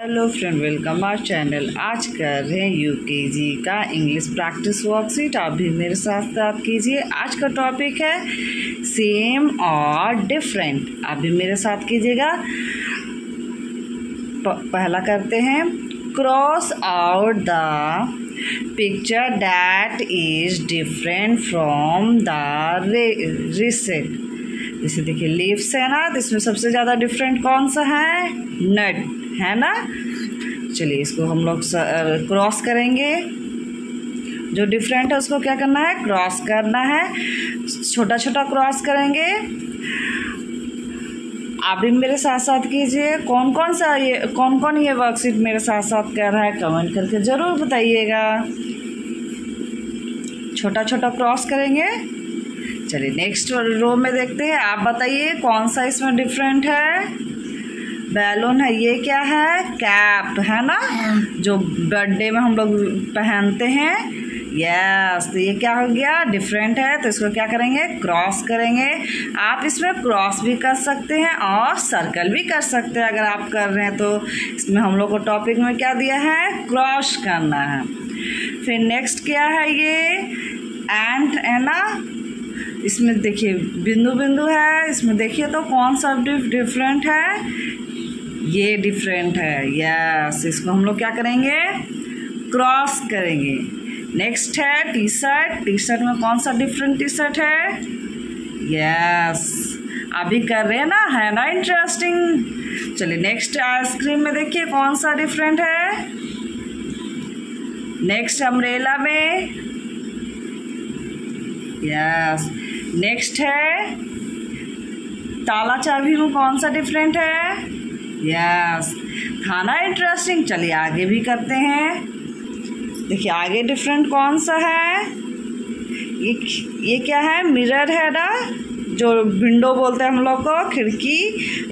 Hello friend welcome our channel आज कर रहे हैं यूकेजी का इंग्लिश प्रैक्टिस वर्कशीट आप भी मेरे साथ साथ कीजिए। आज का टॉपिक है सेम और डिफरेंट आप भी मेरे साथ कीजिएगा। पहला करते हैं। Cross out the picture that is different from the rest जैसे देखिए लीव्स है ना तो इसमें सबसे ज़्यादा डिफरेंट कौन सा है? नट है ना? चलिए, इसको हम लोग क्रॉस करेंगे। जो डिफरेंट है, उसको क्या करना है? क्रॉस करना है। छोटा छोटा क्रॉस करेंगे। आप भी मेरे साथ साथ कीजिए। कौन कौन सा ये कौन कौन ये वर्कशीट मेरे साथ साथ कर रहा है कमेंट करके ज़रूर बताइएगा। छोटा छोटा क्रॉस करेंगे। चलिए नेक्स्ट रो में देखते हैं। आप बताइए कौन सा इसमें डिफरेंट है? बैलून है ये क्या है? कैप है ना? जो बर्थडे में हम लोग पहनते हैं। यस तो ये क्या हो गया? डिफरेंट है तो इसको क्या करेंगे? क्रॉस करेंगे। आप इसमें क्रॉस भी कर सकते हैं और सर्कल भी कर सकते हैं अगर आप कर रहे हैं तो। इसमें हम लोग को टॉपिक में क्या दिया है? क्रॉस करना है। फिर नेक्स्ट क्या है ये? एंड है ना? इसमें देखिए, बिंदु बिंदु है, इसमें देखिए तो कौन सा डिफरेंट है? ये डिफरेंट है यस इसको हम लोग क्या करेंगे? क्रॉस करेंगे। नेक्स्ट है टी शर्ट टी शर्ट में कौन सा डिफरेंट टी शर्ट है? यस अभी कर रहे हैं ना, है ना इंटरेस्टिंग चलिए नेक्स्ट आइसक्रीम में देखिए कौन सा डिफरेंट है। नेक्स्ट अम्ब्रेला में। यस नेक्स्ट है, ताला चाबी में कौन सा डिफरेंट है? यस खाना इंटरेस्टिंग चलिए आगे भी करते हैं। देखिए, आगे डिफरेंट कौन सा है? ये ये क्या है? मिरर है ना? जो विंडो बोलते हैं हम लोग को, खिड़की,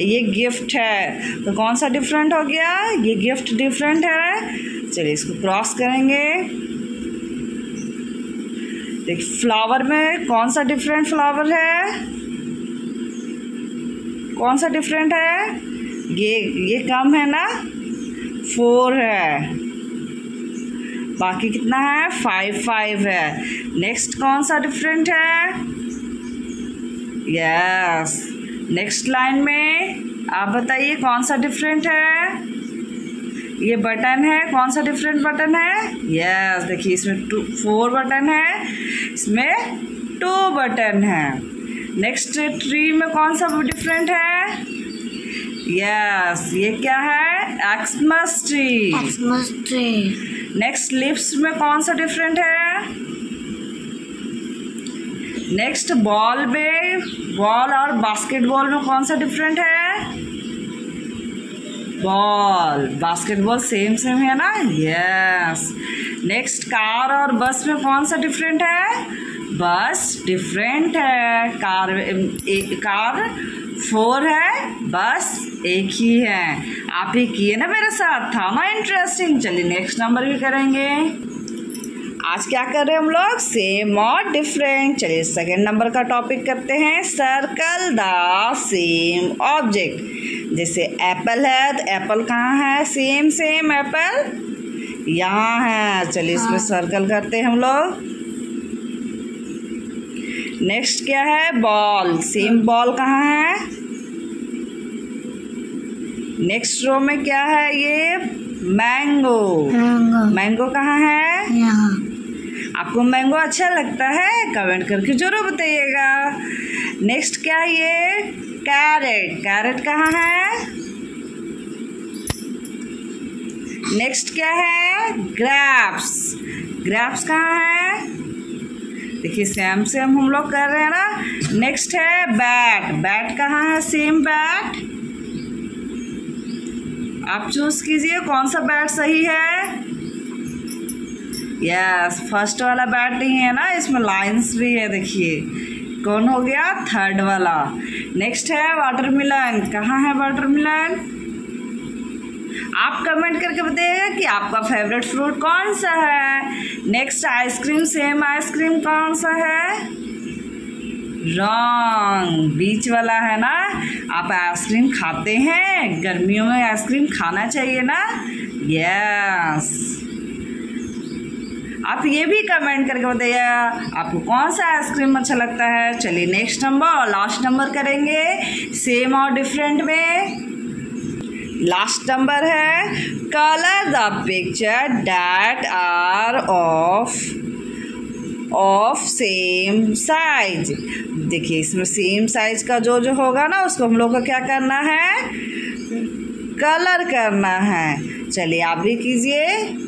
ये गिफ्ट है। तो कौन सा डिफरेंट हो गया? ये गिफ्ट डिफरेंट है। चलिए, इसको क्रॉस करेंगे। देखिए फ्लावर में कौन सा डिफरेंट फ्लावर है? कौन सा डिफरेंट है? ये ये कम है ना? फोर है। बाकी कितना है? फाइव फाइव है। नेक्स्ट कौन सा डिफरेंट है? यस नेक्स्ट लाइन में आप बताइए कौन सा डिफरेंट है? ये बटन है कौन सा डिफरेंट बटन है? यस देखिए इसमें टू फोर बटन है इसमें टू बटन है। नेक्स्ट ट्री में कौन सा डिफरेंट है? यस ये क्या है? Xmas tree Xmas tree next lips में कौन सा डिफरेंट है? नेक्स्ट बॉल में बॉल और बास्केटबॉल में कौन सा डिफरेंट है? बॉल बास्केटबॉल सेम सेम है ना? यस नेक्स्ट कार और बस में कौन सा डिफरेंट है? बस डिफरेंट है. कार एक कार फोर है बस एक ही है. आप ही किए ना मेरे साथ? था ना इंटरेस्टिंग चलिए नेक्स्ट नंबर भी करेंगे. आज क्या कर रहे हैं हम लोग? सेम और डिफरेंट चलिए सेकेंड नंबर का टॉपिक करते हैं. सर्कल द सेम ऑब्जेक्ट जैसे एप्पल है तो एप्पल कहाँ है? सेम सेम एप्पल यहाँ है. चलिए इसमें सर्कल हाँ। करते हैं हम लोग. नेक्स्ट क्या है? बॉल सेम बॉल कहाँ है? नेक्स्ट रो में क्या है ये? मैंगो मैंगो मैंगो कहाँ है? यहाँ। आपको मैंगो अच्छा लगता है कमेंट करके ज़रूर बताइएगा। नेक्स्ट क्या ये? कैरेट कैरेट कहाँ है? नेक्स्ट क्या है? ग्रैप्स ग्रैप्स कहाँ है? देखिए सेम सेम हम लोग कर रहे हैं ना। नेक्स्ट है बैट बैट कहाँ है? सेम बैट आप चूज़ कीजिए कौन सा बैट सही है। यस फ़र्स्ट वाला बैट नहीं है ना, इसमें लाइंस भी है, देखिए। कौन हो गया? थर्ड वाला। नेक्स्ट है वाटर मिलन कहाँ है वाटर मिलन आप कमेंट करके बताइएगा कि आपका फेवरेट फ्रूट कौन सा है? नेक्स्ट आइसक्रीम सेम आइसक्रीम कौन सा है? रॉन्ग बीच वाला है ना? आप आइसक्रीम खाते हैं? गर्मियों में आइसक्रीम खाना चाहिए ना? यस आप ये भी कमेंट करके बताइए, आपको कौन सा आइसक्रीम अच्छा लगता है? चलिए नेक्स्ट नंबर और लास्ट नंबर करेंगे सेम और डिफरेंट में। लास्ट नंबर है colour the picture that are of of same size देखिए इसमें सेम साइज़ का जो जो होगा ना, उसको हम लोग को क्या करना है? कलर करना है। चलिए आप भी कीजिए।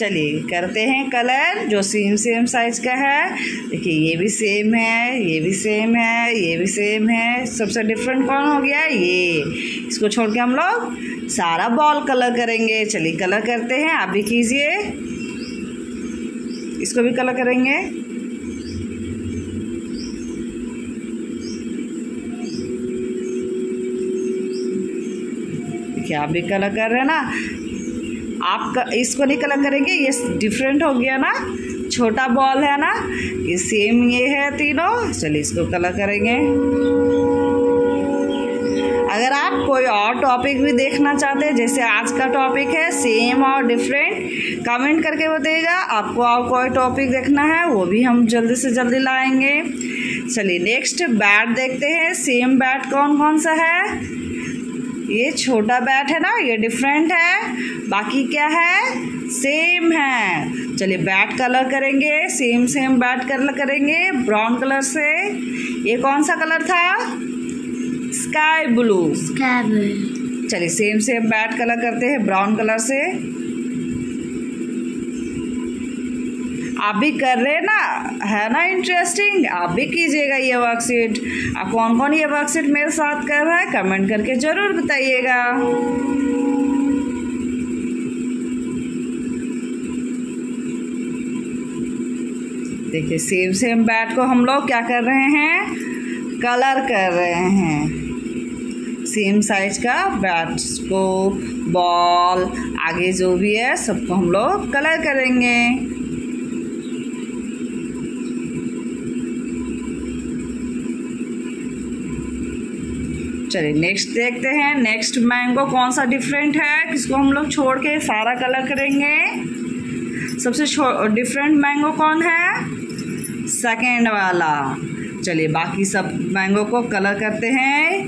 चलिए करते हैं कलर, जो सेम सेम साइज़ का है। देखिए, ये भी सेम है, ये भी सेम है, ये भी सेम है। सबसे डिफरेंट कौन हो गया? ये। इसको छोड़ के हम लोग सारा बॉल कलर करेंगे। चलिए कलर करते हैं, आप भी कीजिए। इसको भी कलर करेंगे। देखिए, आप भी कलर कर रहे हैं ना? आप इसको नहीं कलर करेंगे, ये डिफरेंट हो गया ना। छोटा बॉल है ना, ये सेम ये है तीनों। चलिए इसको कलर करेंगे। अगर आप कोई और टॉपिक भी देखना चाहते हैं, जैसे आज का टॉपिक है सेम और डिफरेंट कमेंट करके बताइएगा। आपको और कोई टॉपिक देखना है, वो भी हम जल्दी से जल्दी लाएँगे। चलिए नेक्स्ट बैट देखते हैं सेम बैट कौन कौन सा है? ये छोटा बैट है ना ये डिफरेंट है। बाकी क्या है? सेम है। चलिए बैट कलर करेंगे सेम सेम बैट कलर करेंगे। ब्राउन कलर से ये कौन सा कलर था? स्काई ब्लू स्काई ब्लू चलिए सेम सेम बैट कलर करते हैं ब्राउन कलर से। आप भी कर रहे हैं ना? है ना इंटरेस्टिंग आप भी कीजिएगा ये वर्कशीट आप कौन कौन ये वर्कशीट मेरे साथ कर रहा है? कमेंट करके ज़रूर बताइएगा। देखिए सेम सेम बैट को हम लोग क्या कर रहे हैं? कलर कर रहे हैं। सेम साइज़ का बैट को बॉल आगे जो भी है, सबको हम लोग कलर करेंगे। चलिए नेक्स्ट देखते हैं नेक्स्ट मैंगो कौन सा डिफरेंट है? किसको हम लोग छोड़ के सारा कलर करेंगे? सबसे डिफरेंट मैंगो कौन है? सेकेंड वाला। चलिए, बाकी सब मैंगो को कलर करते हैं।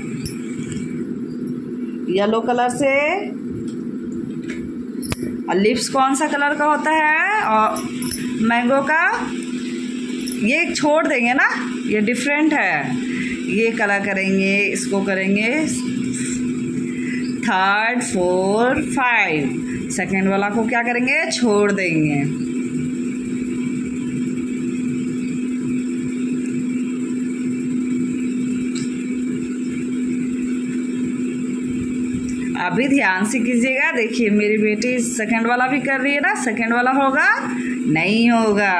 येलो कलर से। और लिप्स कौन सा कलर का होता है? और मैंगो का। ये छोड़ देंगे ना? ये डिफरेंट है। ये कलर करेंगे, इसको करेंगे थर्ड फोर फाइव सेकेंड वाला को क्या करेंगे? छोड़ देंगे। अभी ध्यान से कीजिएगा, देखिए मेरी बेटी सेकंड वाला भी कर रही है ना सेकंड वाला होगा, नहीं होगा।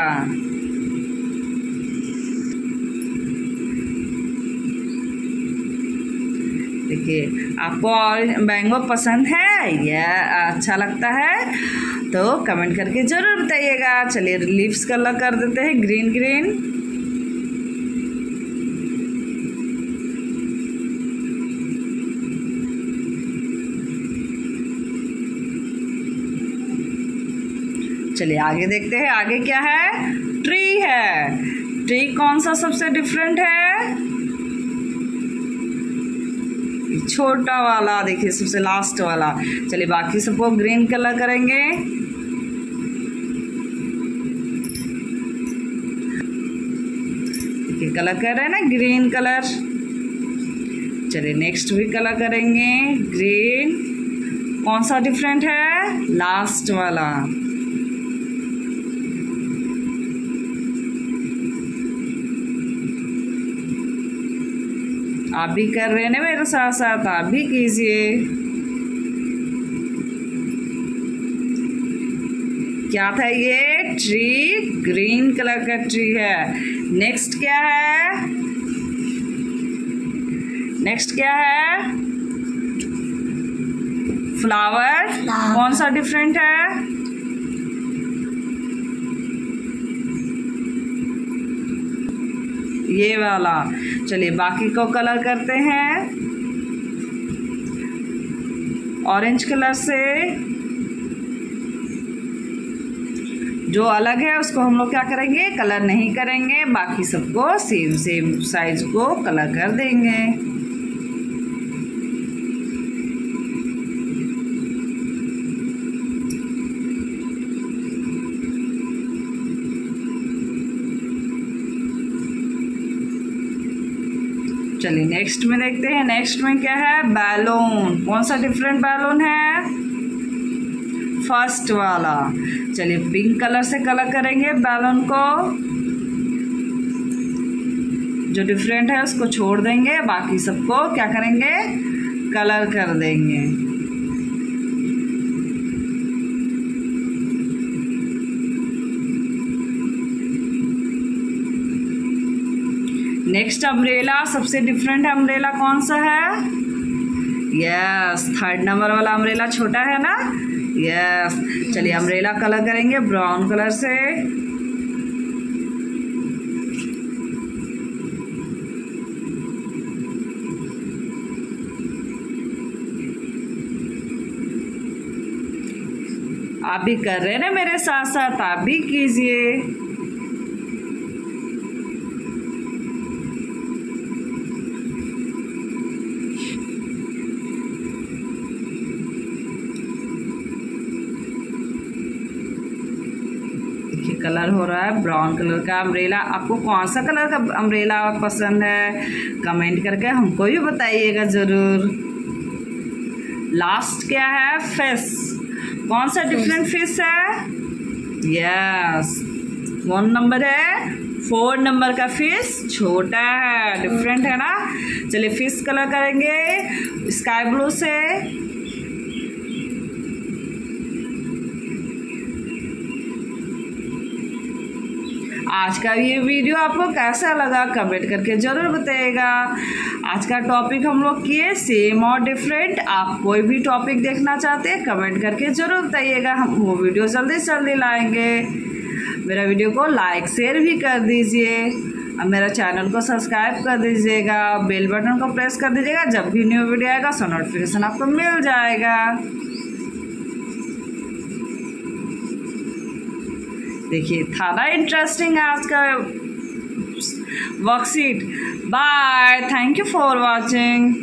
देखिए आपको और मैंगो पसंद है? या अच्छा लगता है। तो कमेंट करके ज़रूर बताइएगा। चलिए लीव्स कलर कर देते हैं ग्रीन ग्रीन चलिए आगे देखते हैं, आगे क्या है? ट्री है। ट्री कौन सा सबसे डिफरेंट है? छोटा वाला, देखिए, सबसे लास्ट वाला। चलिए, बाकी सबको ग्रीन कलर करेंगे। देखिए कलर कर रहे हैं ना ग्रीन कलर चलिए नेक्स्ट भी कलर करेंगे ग्रीन कौन सा डिफरेंट है? लास्ट वाला। आप भी कर रहे हैं ना मेरे साथ साथ आप भी कीजिए। क्या था ये? ट्री ग्रीन कलर का ट्री है। नेक्स्ट क्या है? नेक्स्ट क्या है? फ्लावर कौन सा डिफरेंट है? ये वाला। चलिए, बाकी को कलर करते हैं। ऑरेंज कलर से जो अलग है, उसको हम लोग क्या करेंगे? कलर नहीं करेंगे, बाकी सबको सेम सेम साइज़ को कलर कर देंगे। चलिए नेक्स्ट में देखते हैं नेक्स्ट में क्या है? बैलून कौन सा डिफरेंट बैलून है? फ़र्स्ट वाला. चलिए पिंक कलर से कलर करेंगे बैलून को। जो डिफरेंट है, उसको छोड़ देंगे, बाकी सबको क्या करेंगे? कलर कर देंगे। नेक्स्ट अम्ब्रेला सबसे डिफरेंट अम्ब्रेला कौन सा है? यस थर्ड नंबर वाला अम्ब्रेला छोटा है ना? यस चलिए अम्ब्रेला कलर करेंगे ब्राउन कलर से। आप भी कर रहे हैं ना मेरे साथ साथ, आप भी कीजिए। कलर हो रहा है ब्राउन कलर का अम्ब्रेला आपको कौन सा कलर का अम्ब्रेला पसंद है? कमेंट करके हमको भी बताइएगा ज़रूर। लास्ट क्या है? फ़िश कौन सा डिफरेंट फ़िश है? यस वन नंबर है? फोर नंबर का फ़िश छोटा है डिफरेंट है ना? चलिए फ़िश कलर करेंगे। स्काई ब्लू से आज का ये वीडियो आपको कैसा लगा कमेंट करके ज़रूर बताइएगा आज का टॉपिक हम लोग किए सेम और डिफरेंट आप कोई भी टॉपिक देखना चाहते हैं, कमेंट करके ज़रूर बताइएगा। हम वो वीडियो जल्दी से जल्दी लाएँगे। मेरा वीडियो को लाइक शेयर भी कर दीजिए। अब मेरा चैनल को सब्सक्राइब कर दीजिएगा। बेल बटन को प्रेस कर दीजिएगा। जब भी न्यू वीडियो आएगा सो नोटिफिकेशन आपको मिल जाएगा। देखिए था ना इंटरेस्टिंग आज का worksheet bye thank you for watching